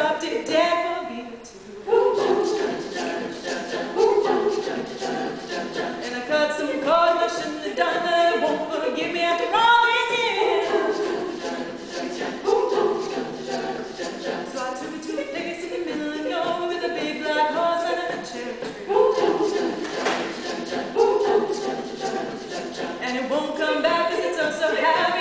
stop to dad for me too. And I cut some cords I shouldn't have done that. It won't forgive me after all these years. So I took it to a place in the middle of nowhere with a big black horse and a cherry tree. And it won't come back cause it's so, so happy.